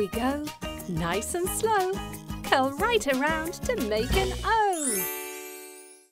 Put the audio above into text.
we go, nice and slow. Curl right around to make an O.